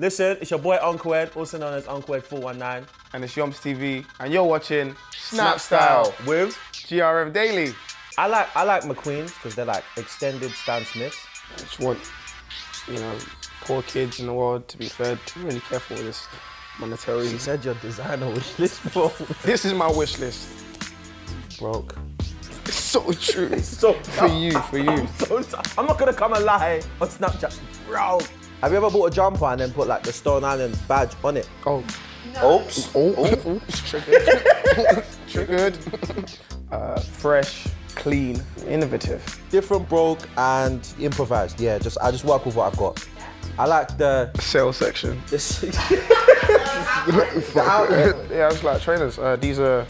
Listen, it's your boy Uncle Ed, also known as Uncle Ed 419. And it's Yoms TV, and you're watching Snap Style with GRM Daily. I like I like McQueens because they're like extended Stan Smiths. I just want, you know, poor kids in the world to be fed. I'm really careful with this monetary. You said your designer wish list, bro. This is my wish list. Broke. It's so true. It's So for you, for you. So, I'm not gonna come and lie on Snapchat, bro. Have you ever bought a jumper and then put like the Stone Island badge on it? Oh, Oops. oh, oops, triggered. triggered. Uh, fresh, clean, innovative. Different broke and improvised. Yeah, just I just work with what I've got. I like the Sales section. this the outlet. yeah, I was like trainers. Uh, these are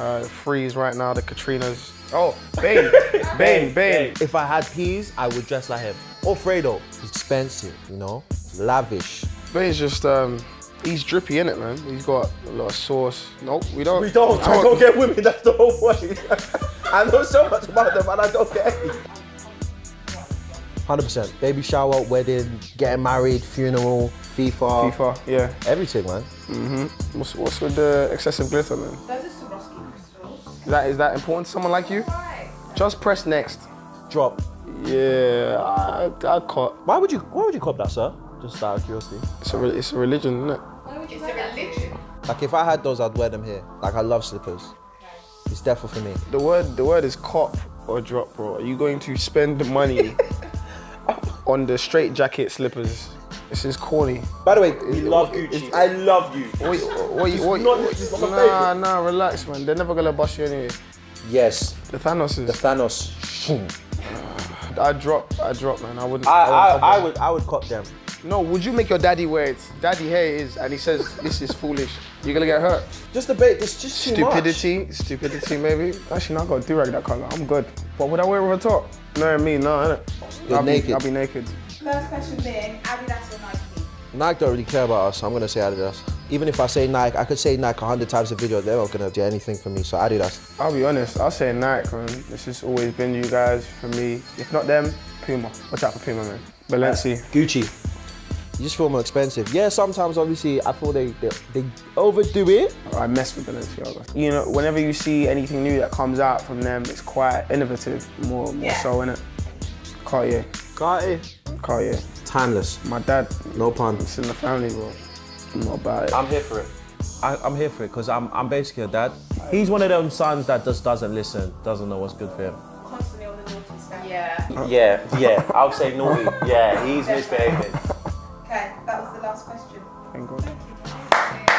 uh, freeze right now. The Katrinas. Oh, Bane, Bane, Bane. If I had peas, I would dress like him. Or Fredo. Expensive, you know? Lavish. Bane's just um, he's drippy in it, man. He's got a lot of sauce. Nope, we don't. We don't. I don't get women, that's the whole point. I know so much about them and I don't get any. 100%. Baby shower, wedding, getting married, funeral, FIFA, FIFA, yeah. everything, man. What's, what's with the excessive glitter, man? Is that is that important to someone like you? Just press next. Drop. Yeah, I, I caught. Why would you why would you cop that, sir? Just out of curiosity. It's a re- it's a religion, isn't it? Why would you It's a religion. Like if I had those, I'd wear them here. Like I love slippers. It's definitely for me. The word the word is cop or drop, bro. Are you going to spend the money on the straight jacket slippers? This is corny. By the way, we love Gucci. I love you. What, what, what, not- it's not nah, nah, relax, man. They're never gonna bust you anyway. Yes, The Thanos is. the. Thanos. I drop, I drop, man. I wouldn't. I, wouldn't I, I would I would cop them. No, would you make your daddy wear it? Daddy here is, and he says this is foolish. You're gonna get hurt. Just a bit. It's just too much. Stupidity, stupidity, maybe. Actually, not got do rag that color. I'm good. But would I wear it with a top? No, me, no, I'll naked. Be, I'll be naked. First question being Adidas or Nike? Nike don't really care about us, so I'm gonna say Adidas. Even if I say Nike, I could say Nike a hundred times a video. They're not gonna do anything for me. So Adidas. I'll be honest. I'll say Nike, man. This has always been you guys for me. If not them, Puma. Watch out for Puma, man. Balenci. Gucci. You just feel more expensive. Yeah, sometimes obviously I feel they they, they overdo it. I mess with Balenciaga. You know, whenever you see anything new that comes out from them, it's quite innovative, more, more Yeah. so, innit? Cartier. Cartier. Cartier. Timeless. My dad, No pun. it's in the family, bro. I'm not about it. I'm here for it. I, I'm here for it because I'm, I'm basically a dad. He's one of them sons that just doesn't listen, doesn't know what's good for him. Constantly on the naughty stuff. Yeah. Uh, yeah, yeah. I would say naughty. Yeah, he's misbehaving. Okay, that was the last question. Thank God. Thank you.